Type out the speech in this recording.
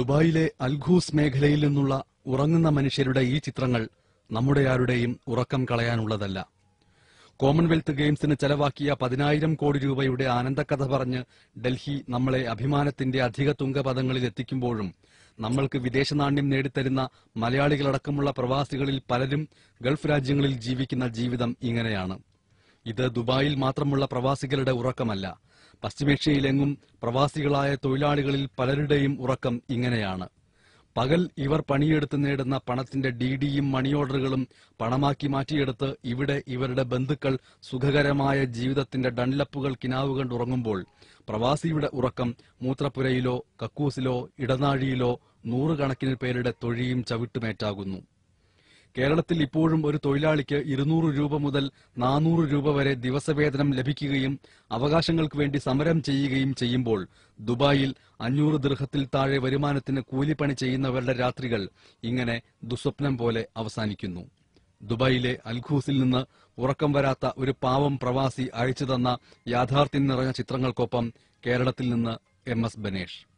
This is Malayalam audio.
ദുബായിലെ അൽഖൂസ് മേഖലയിൽ നിന്നുള്ള ഉറങ്ങുന്ന മനുഷ്യരുടെ ഈ ചിത്രങ്ങൾ നമ്മുടെ ആരുടെയും ഉറക്കം കളയാനുള്ളതല്ല. കോമൺവെൽത്ത് ഗെയിംസിന് ചെലവാക്കിയ പതിനായിരം കോടി രൂപയുടെ ആനന്ദക്കഥ പറഞ്ഞ് ഡൽഹി നമ്മളെ അഭിമാനത്തിന്റെ അധിക തുങ്കപദങ്ങളിൽ എത്തിക്കുമ്പോഴും നമ്മൾക്ക് വിദേശ നാണ്യം നേടിത്തരുന്ന മലയാളികളടക്കമുള്ള പ്രവാസികളിൽ പലരും ഗൾഫ് രാജ്യങ്ങളിൽ ജീവിക്കുന്ന ജീവിതം ഇങ്ങനെയാണ്. ഇത് ദുബായിൽ മാത്രമുള്ള പ്രവാസികളുടെ ഉറക്കമല്ല പശ്ചിമേഷ്യയിലെങ്ങും പ്രവാസികളായ തൊഴിലാളികളിൽ പലരുടെയും ഉറക്കം ഇങ്ങനെയാണ്. പകൽ ഇവർ പണിയെടുത്ത് നേടുന്ന പണത്തിന്റെ ഡി ഡിയും മണി ഓർഡറുകളും പണമാക്കി മാറ്റിയെടുത്ത് ഇവിടെ ഇവരുടെ ബന്ധുക്കൾ സുഖകരമായ ജീവിതത്തിന്റെ ഡൺലപ്പുകൾ കിനാവ് കണ്ടുറങ്ങുമ്പോൾ പ്രവാസിയുടെ ഉറക്കം മൂത്രപ്പുരയിലോ കക്കൂസിലോ ഇടനാഴിയിലോ നൂറുകണക്കിന് പേരുടെ തൊഴിയും ചവിട്ടുമേറ്റാകുന്നു. കേരളത്തിൽ ഇപ്പോഴും ഒരു തൊഴിലാളിക്ക് ഇരുന്നൂറ് രൂപ മുതൽ നാനൂറ് രൂപ വരെ ദിവസവേതനം ലഭിക്കുകയും അവകാശങ്ങൾക്ക് വേണ്ടി സമരം ചെയ്യുകയും ചെയ്യുമ്പോൾ ദുബായിൽ അഞ്ഞൂറ് ദൃഹത്തിൽ താഴെ വരുമാനത്തിന് കൂലിപ്പണി ചെയ്യുന്നവരുടെ രാത്രികൾ ഇങ്ങനെ ദുസ്വപ്നം പോലെ അവസാനിക്കുന്നു. ദുബായിലെ അൽഖൂസിൽ നിന്ന് ഉറക്കം വരാത്ത ഒരു പാവം പ്രവാസി അയച്ചു തന്ന യാഥാർത്ഥ്യം നിറഞ്ഞ ചിത്രങ്ങൾക്കൊപ്പം കേരളത്തിൽ നിന്ന് എം എസ് ബനേഷ്.